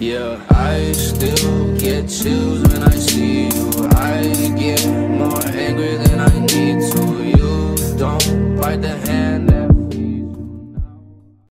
Yeah, I still get chills when I see you. I get more angry than I need to. You don't bite the hand